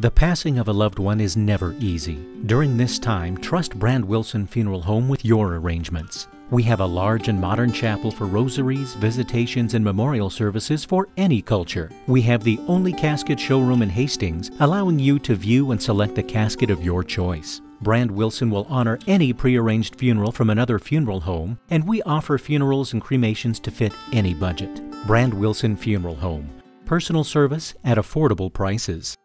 The passing of a loved one is never easy. During this time, trust Brand Wilson Funeral Home with your arrangements. We have a large and modern chapel for rosaries, visitations, and memorial services for any culture. We have the only casket showroom in Hastings, allowing you to view and select the casket of your choice. Brand Wilson will honor any prearranged funeral from another funeral home, and we offer funerals and cremations to fit any budget. Brand Wilson Funeral Home. Personal service at affordable prices.